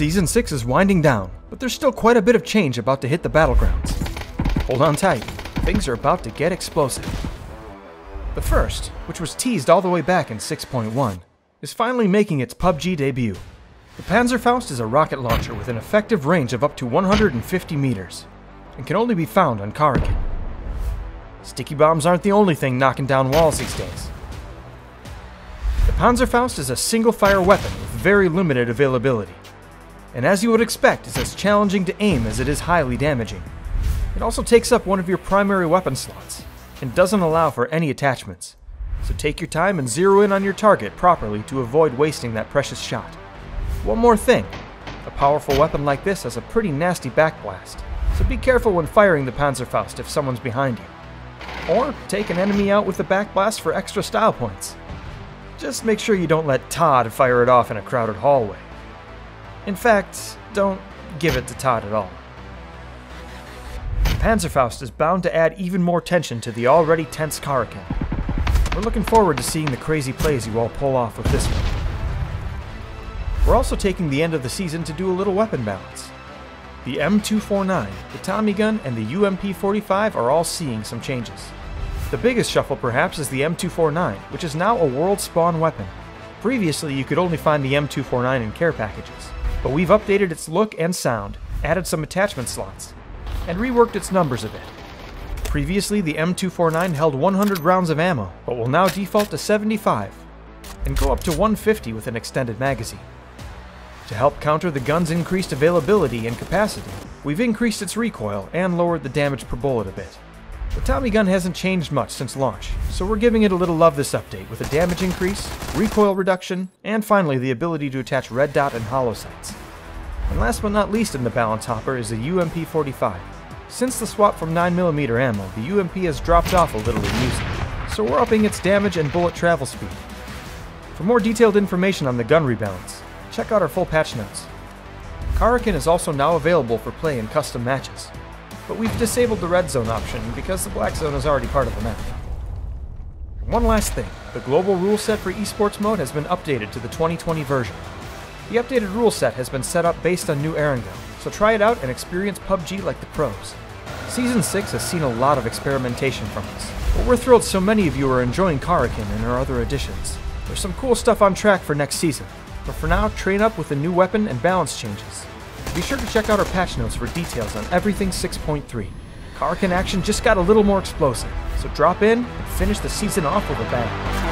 Season 6 is winding down, but there's still quite a bit of change about to hit the battlegrounds. Hold on tight, things are about to get explosive. The first, which was teased all the way back in 6.1, is finally making its PUBG debut. The Panzerfaust is a rocket launcher with an effective range of up to 150 meters, and can only be found on Karakin. Sticky bombs aren't the only thing knocking down walls these days. The Panzerfaust is a single-fire weapon with very limited availability, and as you would expect, is as challenging to aim as it is highly damaging. It also takes up one of your primary weapon slots, and doesn't allow for any attachments, so take your time and zero in on your target properly to avoid wasting that precious shot. One more thing, a powerful weapon like this has a pretty nasty backblast, so be careful when firing the Panzerfaust if someone's behind you. Or take an enemy out with the backblast for extra style points. Just make sure you don't let Todd fire it off in a crowded hallway. In fact, don't give it to Todd at all. Panzerfaust is bound to add even more tension to the already tense Karakin. We're looking forward to seeing the crazy plays you all pull off with this one. We're also taking the end of the season to do a little weapon balance. The M249, the Tommy gun, and the UMP45 are all seeing some changes. The biggest shuffle perhaps is the M249, which is now a world spawn weapon. Previously you could only find the M249 in care packages, but we've updated its look and sound, added some attachment slots, and reworked its numbers a bit. Previously the M249 held 100 rounds of ammo, but will now default to 75, and go up to 150 with an extended magazine. To help counter the gun's increased availability and capacity, we've increased its recoil and lowered the damage per bullet a bit. The Tommy gun hasn't changed much since launch, so we're giving it a little love this update with a damage increase, recoil reduction, and finally the ability to attach red dot and holo sights. And last but not least in the balance hopper is the UMP-45. Since the swap from 9mm ammo, the UMP has dropped off a little in usage, so we're upping its damage and bullet travel speed. For more detailed information on the gun rebalance, check out our full patch notes. Karakin is also now available for play in custom matches, but we've disabled the red zone option because the black zone is already part of the map. one last thing, the global rule set for esports mode has been updated to the 2020 version. The updated rule set has been set up based on new Erangel, so try it out and experience PUBG like the pros. Season 6 has seen a lot of experimentation from us, but we're thrilled so many of you are enjoying Karakin and our other additions. There's some cool stuff on track for next season, but for now, train up with the new weapon and balance changes. Be sure to check out our patch notes for details on everything 6.3. Karakin action just got a little more explosive, so drop in and finish the season off with a bang.